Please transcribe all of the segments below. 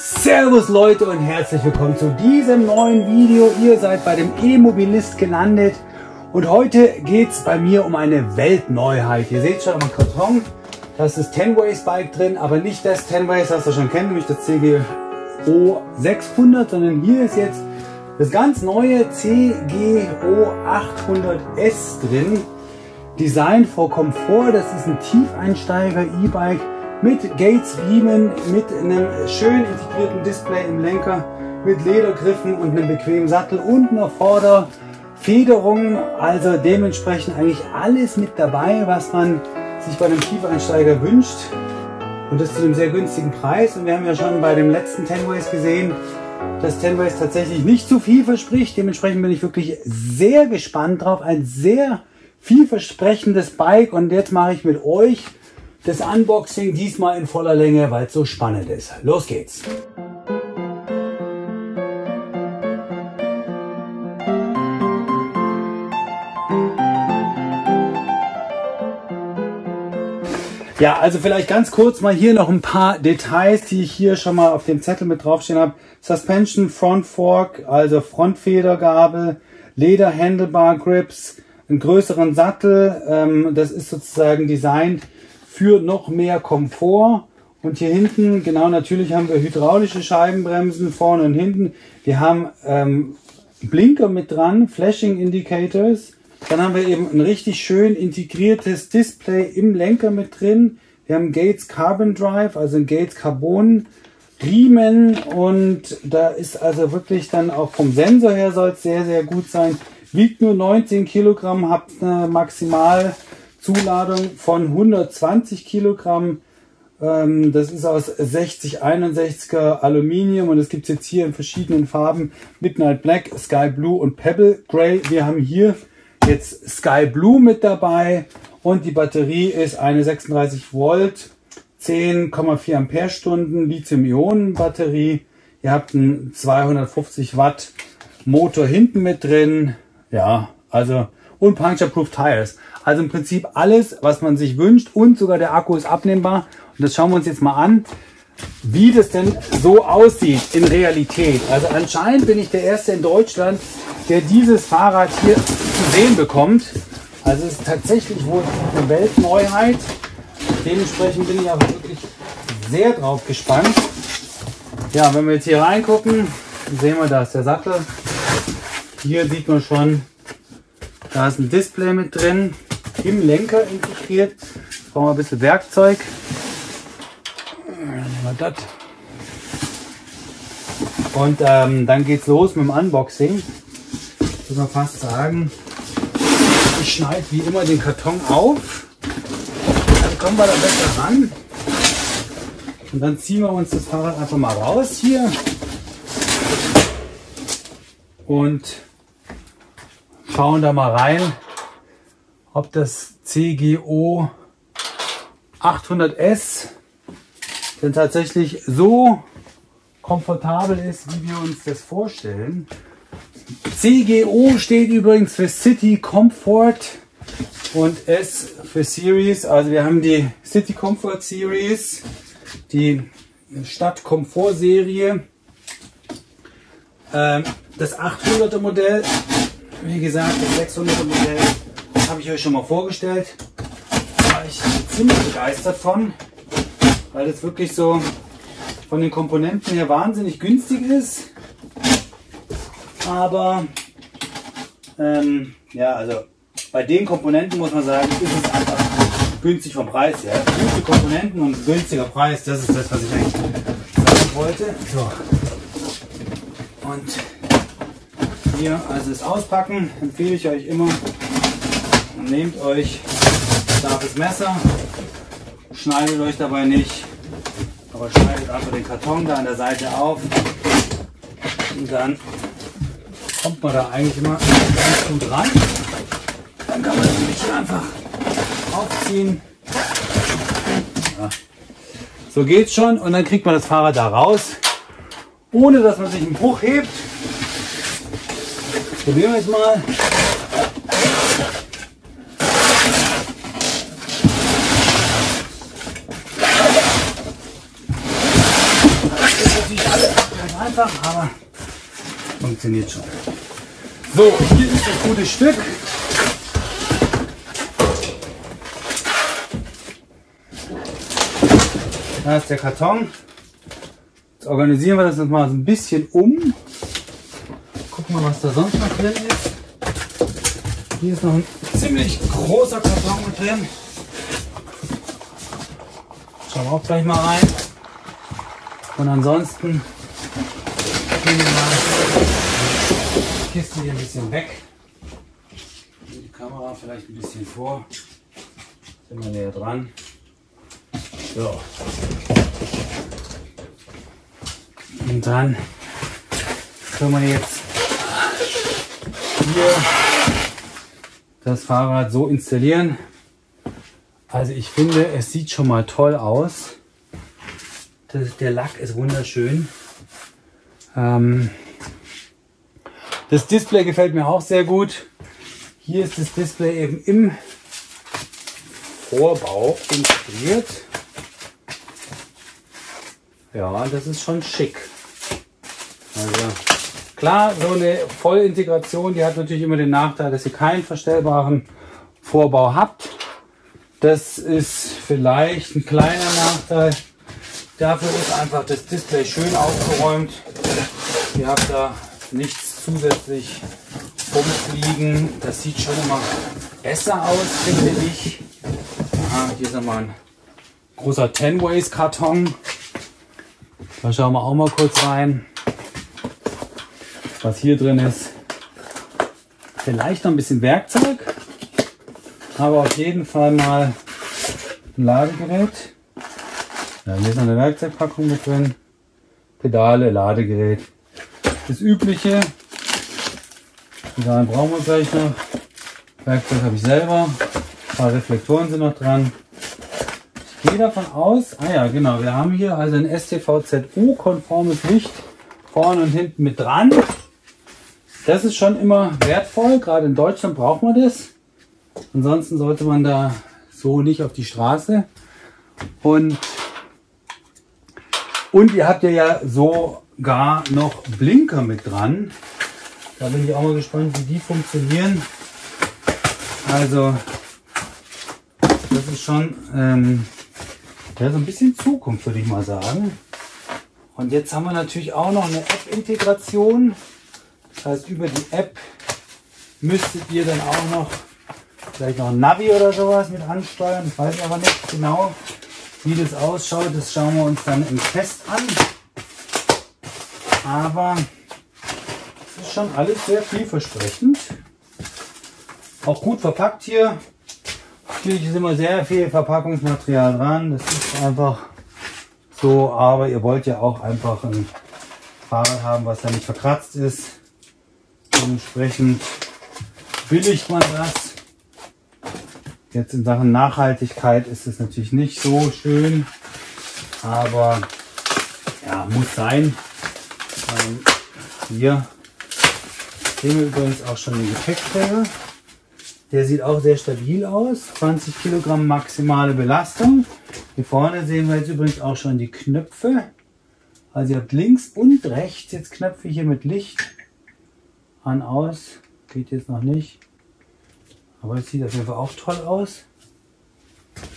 Servus Leute und herzlich willkommen zu diesem neuen Video. Ihr seid bei dem E-Mobilist gelandet und heute geht es bei mir um eine Weltneuheit. Ihr seht schon am Karton, da ist das Tenways Bike drin, aber nicht das Tenways, was ihr schon kennt, nämlich das CGO 600, sondern hier ist jetzt das ganz neue CGO 800S drin. Design for Komfort, das ist ein Tiefeinsteiger E-Bike mit Gates Riemen, mit einem schön integrierten Display im Lenker, mit Ledergriffen und einem bequemen Sattel und einer Vorderfederung. Also dementsprechend eigentlich alles mit dabei, was man sich bei einem Tiefeinsteiger wünscht. Und das zu einem sehr günstigen Preis. Und wir haben ja schon bei dem letzten Tenways gesehen, dass Tenways tatsächlich nicht zu viel verspricht. Dementsprechend bin ich wirklich sehr gespannt drauf. Ein sehr vielversprechendes Bike. Und jetzt mache ich mit euch das Unboxing diesmal in voller Länge, weil es so spannend ist. Los geht's! Ja, also vielleicht ganz kurz mal hier noch ein paar Details, die ich hier schon mal auf dem Zettel mit draufstehen habe. Suspension Front Fork, also Frontfedergabel, Leder Handlebar Grips, einen größeren Sattel. Ähm, das ist sozusagen designt für noch mehr Komfort. Und hier hinten, genau natürlich haben wir hydraulische Scheibenbremsen vorne und hinten. Wir haben ähm, Blinker mit dran, Flashing Indicators. Dann haben wir eben ein richtig schön integriertes Display im Lenker mit drin. Wir haben Gates Carbon Drive, also ein Gates Carbon Riemen und da ist also wirklich dann auch vom Sensor her soll es sehr, sehr gut sein. Wiegt nur 19 Kilogramm, habt eine maximal Zuladung von 120 Kilogramm. Ähm, das ist aus 6061er Aluminium und es gibt jetzt hier in verschiedenen Farben Midnight Black, Sky Blue und Pebble Gray. Wir haben hier jetzt Sky Blue mit dabei und die Batterie ist eine 36 Volt 10,4 Ampere-Stunden Lithium-Ionen-Batterie. Ihr habt einen 250 Watt Motor hinten mit drin. Ja, also und Puncture-Proof Tires. Also im Prinzip alles, was man sich wünscht und sogar der Akku ist abnehmbar. Und das schauen wir uns jetzt mal an, wie das denn so aussieht in Realität. Also anscheinend bin ich der Erste in Deutschland, der dieses Fahrrad hier zu sehen bekommt. Also es ist tatsächlich wohl eine Weltneuheit. Dementsprechend bin ich aber wirklich sehr drauf gespannt. Ja, wenn wir jetzt hier reingucken, sehen wir das, der Sattel. Hier sieht man schon, da ist ein Display mit drin im Lenker integriert. Jetzt brauchen wir ein bisschen Werkzeug. Das. Und ähm, dann geht's los mit dem Unboxing. Würde mal fast sagen, ich schneide wie immer den Karton auf. Dann kommen wir da besser ran. Und dann ziehen wir uns das Fahrrad einfach mal raus hier. Und schauen da mal rein, ob das CGO 800S denn tatsächlich so komfortabel ist, wie wir uns das vorstellen. CGO steht übrigens für City Comfort und S für Series. Also wir haben die City Comfort Series, die Stadt Komfort Serie, ähm, das 800er Modell, wie gesagt, das 600er Modell habe ich euch schon mal vorgestellt. Da war ich ziemlich begeistert von, weil es wirklich so von den Komponenten her wahnsinnig günstig ist. Aber ähm, ja, also bei den Komponenten muss man sagen, ist es einfach günstig vom Preis her. Gute Komponenten und günstiger Preis, das ist das, was ich eigentlich sagen wollte. So. Und hier, also das Auspacken empfehle ich euch immer nehmt euch scharfes Messer, schneidet euch dabei nicht, aber schneidet einfach den Karton da an der Seite auf und dann kommt man da eigentlich immer ganz gut ran. Dann kann man das hier einfach aufziehen. Ja. So geht's schon und dann kriegt man das Fahrrad da raus, ohne dass man sich einen Bruch hebt. Probieren wir jetzt mal. nicht alle ganz einfach, aber funktioniert schon. So, hier ist das gute Stück. Da ist der Karton. Jetzt organisieren wir das jetzt mal so ein bisschen um. Gucken wir, was da sonst noch drin ist. Hier ist noch ein ziemlich großer Karton mit drin. Schauen wir auch gleich mal rein. Und ansonsten gehen wir mal die Kiste hier ein bisschen weg. Die Kamera vielleicht ein bisschen vor. Sind wir näher dran. So. Und dann können wir jetzt hier das Fahrrad so installieren. Also ich finde, es sieht schon mal toll aus. Das, der Lack ist wunderschön. Ähm, das Display gefällt mir auch sehr gut. Hier ist das Display eben im Vorbau integriert. Ja, das ist schon schick. Also klar, so eine Vollintegration, die hat natürlich immer den Nachteil, dass ihr keinen verstellbaren Vorbau habt. Das ist vielleicht ein kleiner Nachteil. Dafür ist einfach das Display schön aufgeräumt. Ihr habt da nichts zusätzlich rumfliegen. Das sieht schon immer besser aus, finde ich. Aha, hier ist nochmal ein großer 10-Ways-Karton. Da schauen wir auch mal kurz rein, was hier drin ist. Vielleicht noch ein bisschen Werkzeug, aber auf jeden Fall mal ein Ladegerät. Ja, hier ist noch eine Werkzeugpackung mit drin. Pedale, Ladegerät. Das übliche. Pedalen brauchen wir gleich noch. Werkzeug habe ich selber. Ein paar Reflektoren sind noch dran. Ich gehe davon aus, ah ja, genau, wir haben hier also ein STVZU-konformes Licht vorne und hinten mit dran. Das ist schon immer wertvoll, gerade in Deutschland braucht man das. Ansonsten sollte man da so nicht auf die Straße. Und, und ihr habt ja sogar noch Blinker mit dran. Da bin ich auch mal gespannt, wie die funktionieren. Also, das ist schon ähm, ja, so ein bisschen Zukunft, würde ich mal sagen. Und jetzt haben wir natürlich auch noch eine App-Integration. Das heißt, über die App müsstet ihr dann auch noch vielleicht noch ein Navi oder sowas mit ansteuern. Ich weiß aber nicht genau, wie das ausschaut. Das schauen wir uns dann im Test an. Aber es ist schon alles sehr vielversprechend. Auch gut verpackt hier. Natürlich ist immer sehr viel Verpackungsmaterial dran. Das ist einfach so, aber ihr wollt ja auch einfach ein Fahrrad haben, was da nicht verkratzt ist. Dementsprechend billigt man das. Jetzt in Sachen Nachhaltigkeit ist es natürlich nicht so schön, aber ja, muss sein. Ähm, hier sehen wir übrigens auch schon den Gepäckträger. Der sieht auch sehr stabil aus. 20 Kilogramm maximale Belastung. Hier vorne sehen wir jetzt übrigens auch schon die Knöpfe. Also ihr habt links und rechts jetzt Knöpfe hier mit Licht. An, aus. Geht jetzt noch nicht. Aber es sieht auf jeden Fall auch toll aus.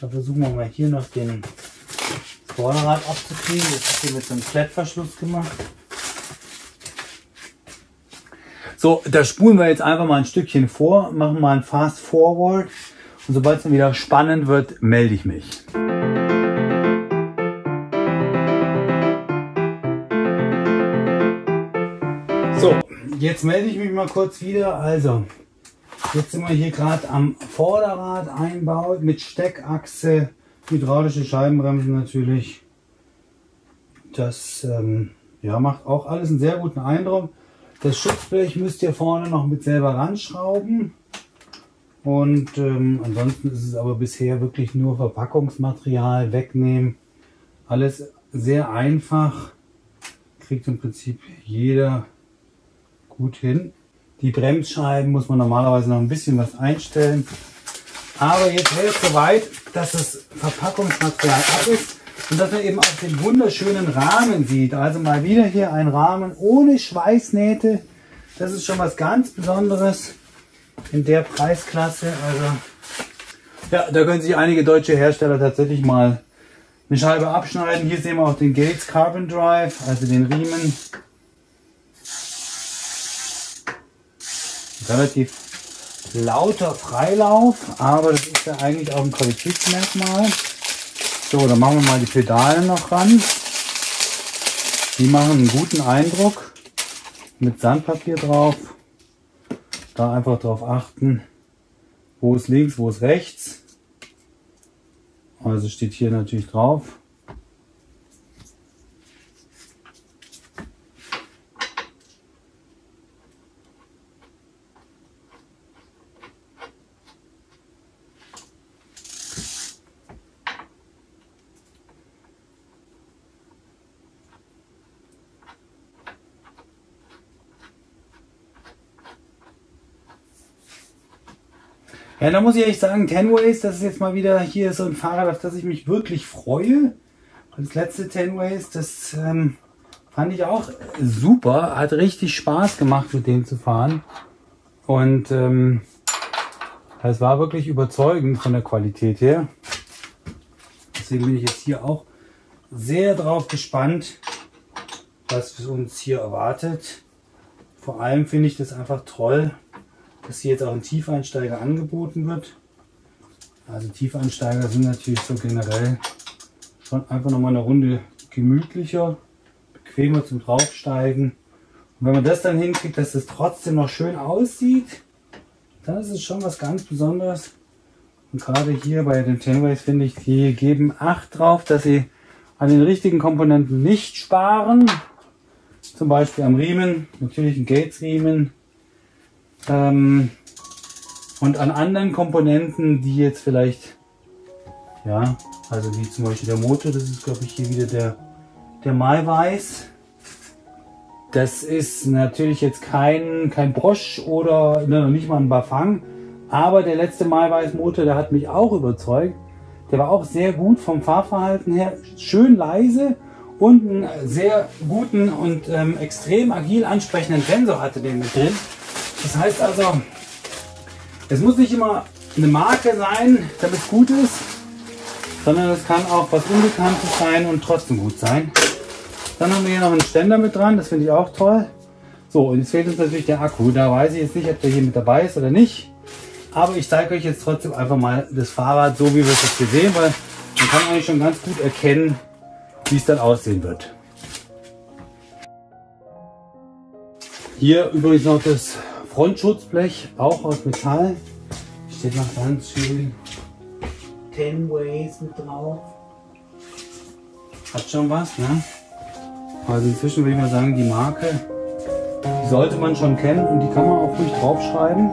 Da versuchen wir mal hier noch den Vorderrad abzukriegen. Das ist hier mit so einem Klettverschluss gemacht. So, da spulen wir jetzt einfach mal ein Stückchen vor, machen mal ein Fast Forward und sobald es dann wieder spannend wird, melde ich mich. Jetzt melde ich mich mal kurz wieder. Also, jetzt sind wir hier gerade am Vorderrad einbau mit Steckachse, hydraulische Scheibenbremsen natürlich. Das ähm, ja, macht auch alles einen sehr guten Eindruck. Das Schutzblech müsst ihr vorne noch mit selber ranschrauben. Und ähm, ansonsten ist es aber bisher wirklich nur Verpackungsmaterial wegnehmen. Alles sehr einfach. Kriegt im Prinzip jeder gut hin. Die Bremsscheiben muss man normalerweise noch ein bisschen was einstellen. Aber jetzt wäre es soweit, dass das Verpackungsmaterial ab ist. Und dass man eben auch den wunderschönen Rahmen sieht. Also mal wieder hier ein Rahmen ohne Schweißnähte. Das ist schon was ganz Besonderes in der Preisklasse. Also ja, da können sich einige deutsche Hersteller tatsächlich mal eine Scheibe abschneiden. Hier sehen wir auch den Gates Carbon Drive, also den Riemen. Relativ lauter Freilauf, aber das ist ja eigentlich auch ein Qualitätsmerkmal. So, dann machen wir mal die Pedale noch ran. Die machen einen guten Eindruck mit Sandpapier drauf. Da einfach drauf achten, wo ist links, wo ist rechts. Also steht hier natürlich drauf. Ja, da muss ich ehrlich sagen, Tenways, das ist jetzt mal wieder hier so ein Fahrrad, auf das ich mich wirklich freue. Das letzte Tenways, das ähm, fand ich auch super. Hat richtig Spaß gemacht, mit dem zu fahren. Und ähm, es war wirklich überzeugend von der Qualität her. Deswegen bin ich jetzt hier auch sehr drauf gespannt, was uns hier erwartet. Vor allem finde ich das einfach toll, dass hier jetzt auch ein Tiefeinsteiger angeboten wird. Also Tiefeinsteiger sind natürlich so generell schon einfach nochmal eine Runde gemütlicher, bequemer zum Draufsteigen. Und wenn man das dann hinkriegt, dass es trotzdem noch schön aussieht, dann ist es schon was ganz Besonderes. Und gerade hier bei den Tenways finde ich, die geben Acht drauf, dass sie an den richtigen Komponenten nicht sparen. Zum Beispiel am Riemen, natürlich ein Gates-Riemen, ähm, und an anderen Komponenten, die jetzt vielleicht, ja, also wie zum Beispiel der Motor, das ist glaube ich hier wieder der, der Maiweiß. Das ist natürlich jetzt kein, kein Bosch oder ne, nicht mal ein Bafang, aber der letzte Maiweiß Motor, der hat mich auch überzeugt. Der war auch sehr gut vom Fahrverhalten her, schön leise und einen sehr guten und ähm, extrem agil ansprechenden Sensor hatte den mit drin. Das heißt also, es muss nicht immer eine Marke sein, damit es gut ist, sondern es kann auch was Unbekanntes sein und trotzdem gut sein. Dann haben wir hier noch einen Ständer mit dran, das finde ich auch toll. So, und jetzt fehlt uns natürlich der Akku. Da weiß ich jetzt nicht, ob der hier mit dabei ist oder nicht. Aber ich zeige euch jetzt trotzdem einfach mal das Fahrrad so, wie wir es jetzt hier sehen, weil man kann eigentlich schon ganz gut erkennen, wie es dann aussehen wird. Hier übrigens noch das Frontschutzblech, auch aus Metall. Steht noch ganz schön Ten Ways mit drauf. Hat schon was, ne? Also inzwischen würde ich mal sagen, die Marke, die sollte man schon kennen und die kann man auch ruhig draufschreiben.